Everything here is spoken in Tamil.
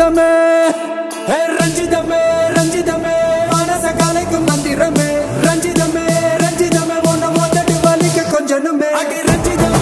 ரஞ்சிதமே ரஞ்சிதமே ரஞ்சிதமே மனச கலைக்கும் மந்திரமே. ரஞ்சிதமே ரஞ்சிதமே உன்னை மோதட்டு வலிக்க கொஞ்சனுமே. அடி ரஞ்சிதமே.